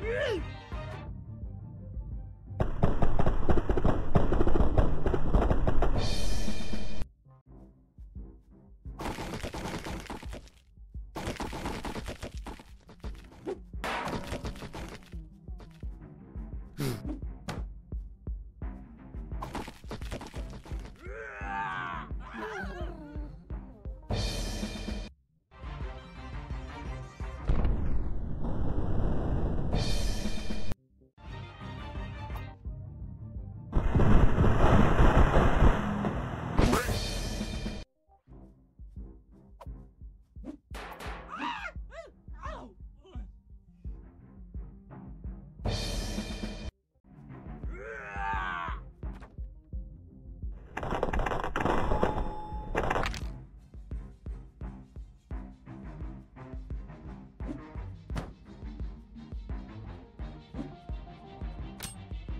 Woo!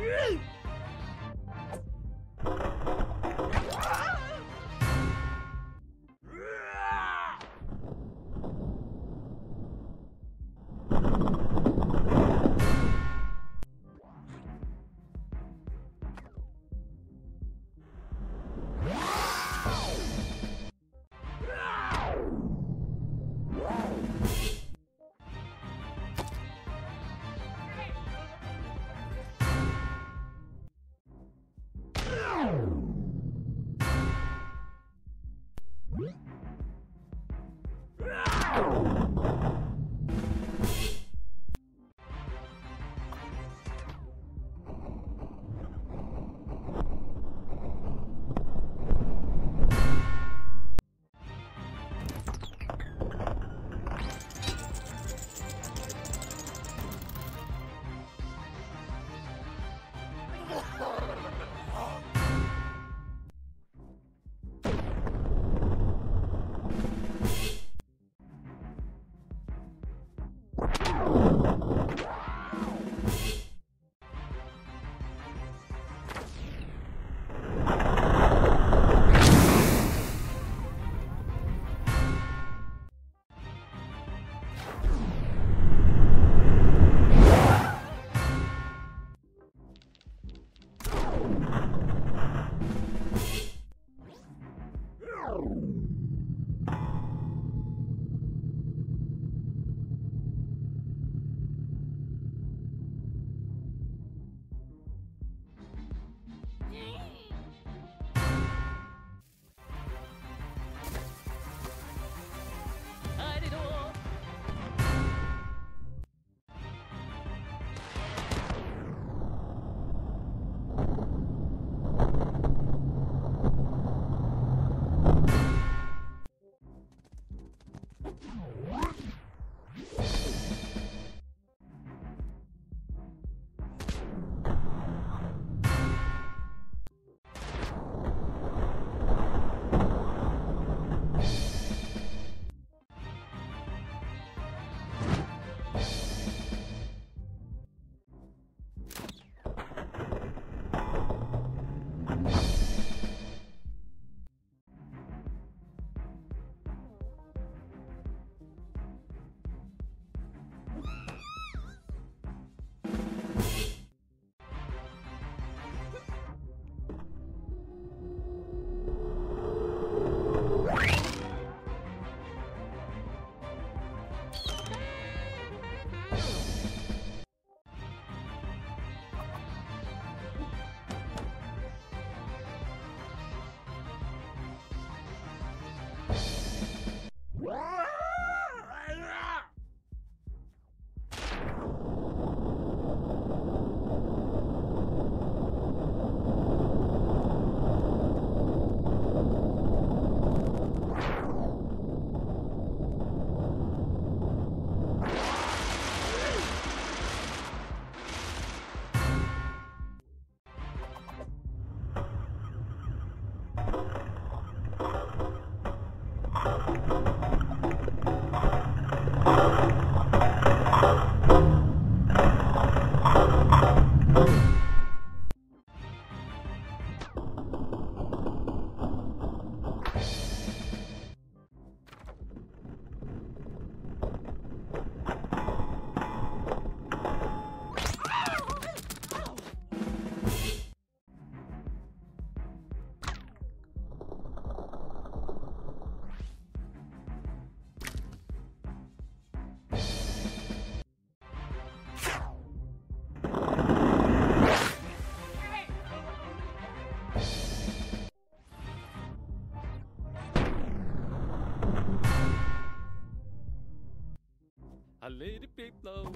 Woo! Whoa! I let it be blow.